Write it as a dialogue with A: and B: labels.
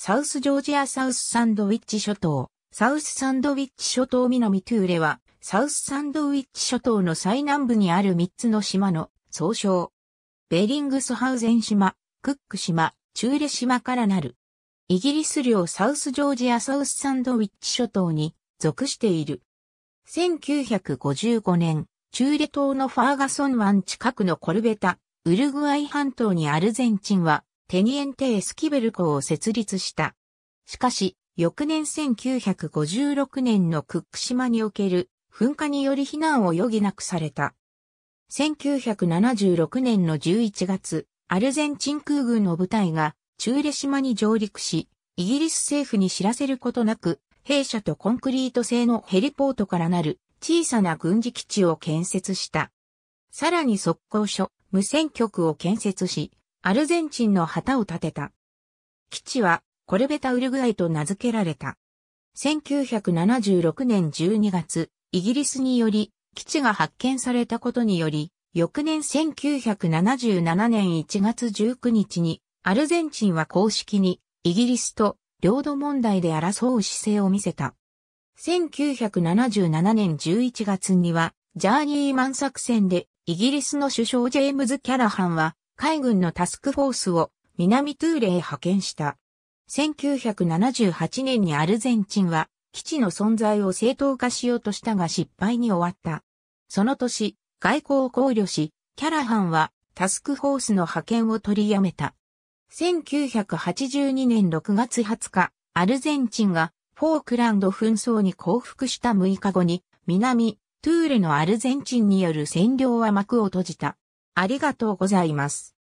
A: サウスジョージアサウスサンドウィッチ諸島、サウスサンドウィッチ諸島南トゥーレは、サウスサンドウィッチ諸島の最南部にある3つの島の総称。ベリングスハウゼン島、クック島、チューレ島からなる。イギリス領サウスジョージアサウスサンドウィッチ諸島に属している。1955年、チューレ島のファーガソン湾近くのコルベタ、ウルグアイ半島にアルゼンチンはテニエンテエスキベル港を設立した。しかし、翌年1956年のクック島における噴火により避難を余儀なくされた。1976年の11月、アルゼンチン空軍の部隊がチューレ島に上陸し、イギリス政府に知らせることなく、兵舎とコンクリート製のヘリポートからなる小さな軍事基地を建設した。さらに速攻所、無線局を建設し、アルゼンチンの旗を立てた。基地はコルベタウルグアイと名付けられた。1976年12月、イギリスにより基地が発見されたことにより、翌年1977年1月19日に、アルゼンチンは公式にイギリスと領土問題で争う姿勢を見せた。1977年11月には、ジャーニーマン作戦でイギリスの首相ジェームズ・キャラハンは海軍のタスクフォースを南トゥーレへ派遣した。1978年にアルゼンチンは基地の存在を正当化しようとしたが失敗に終わった。その年、外交を考慮し、キャラハンはタスクフォースの派遣を取りやめた。1982年6月20日、アルゼンチンがフォークランド紛争に降伏した6日後に、南、トゥーレのアルゼンチンによる占領は幕を閉じた。ありがとうございます。